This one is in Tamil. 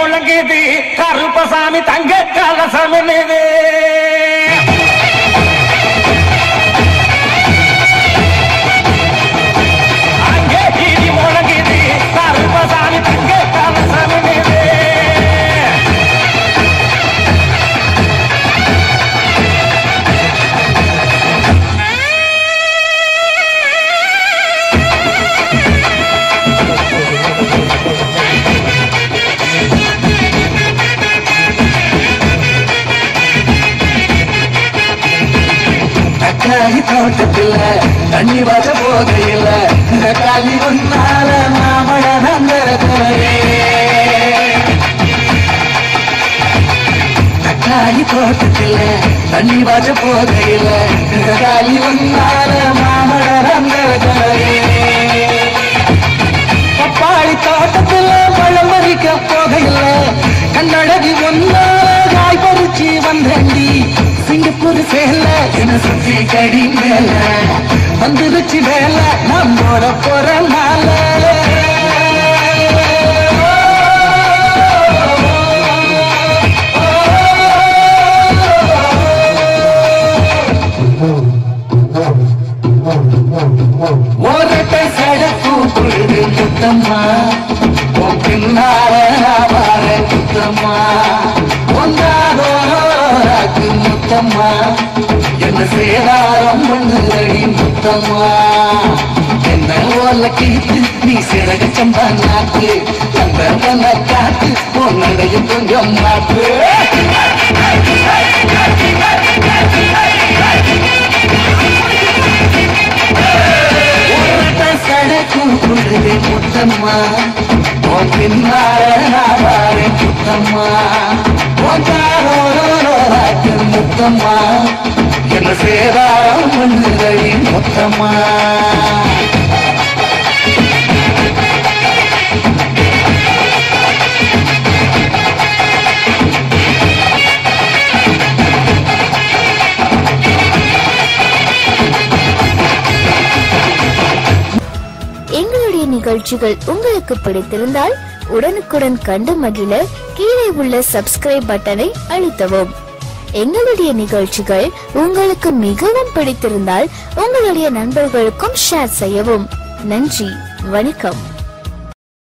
முழங்குது கருப்பசாமி தங்க கலசம் என்னது காய் தோட்டத்தில் தண்ணி வர போகையில தக்காளி ஒன்னால மாமழ நந்தரே காய் தோட்டத்தில் தண்ணி வர போகையில் இந்த காலி ஒன்னால மாமழ நந்தரே பப்பாளி தோட்டத்தில் சிங்கப்பூர் சேல சுத்தி கடி மேல? வந்துருச்சு வேல நம்மோட போற நாள. ஓரத்தை பின்னால முத்தம்மா. என்ன சேராரம் பண்ணுதடி முத்தம்மா. என்ன ஓல கீத்து நீ சிறகு சம்பா நாக்கு. அந்த மன காத்து உன்னடைய கொஞ்சம் மாத்து. சடக்கும் பொழுது முத்தம்மா. உன் பின்னால நான் பாரு முத்தம்மா. முத்தம்மா என்ன சேதாரம் பண்ணுதை முத்தம்மா எங்களுடைய நிகழ்ச்சிகள் உங்களுக்கு பிடித்திருந்தால் உடனுக்குடன் கண்டு மகிழ கீழே உள்ள சப்ஸ்கிரைப் பட்டனை அழுத்தவும். எங்களுடைய நிகழ்ச்சிகள் உங்களுக்கு மிகவும் பிடித்திருந்தால் உங்களுடைய நண்பர்களுக்கும் ஷேர் செய்யவும். நன்றி வணக்கம்.